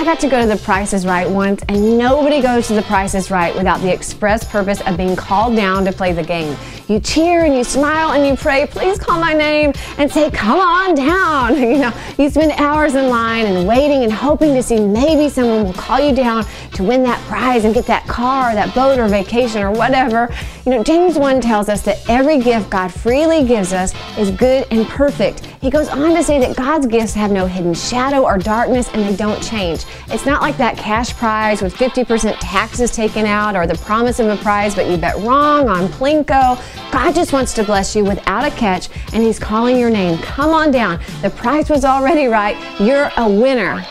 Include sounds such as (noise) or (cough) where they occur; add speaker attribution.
Speaker 1: I got to go to the Price is Right once, and nobody goes to the Price is Right without the express purpose of being called down to play the game. You cheer and you smile and you pray, please call my name and say, come on down. (laughs) You know, you spend hours in line and waiting and hoping to see maybe someone will call you down to win that prize and get that car, or that boat, or vacation, or whatever. You know, James 1 tells us that every gift God freely gives us is good and perfect. He goes on to say that God's gifts have no hidden shadow or darkness and they don't change. It's not like that cash prize with 50% taxes taken out or the promise of a prize, but you bet wrong on Plinko. God just wants to bless you without a catch, and He's calling your name. Come on down. The prize was already right. You're a winner.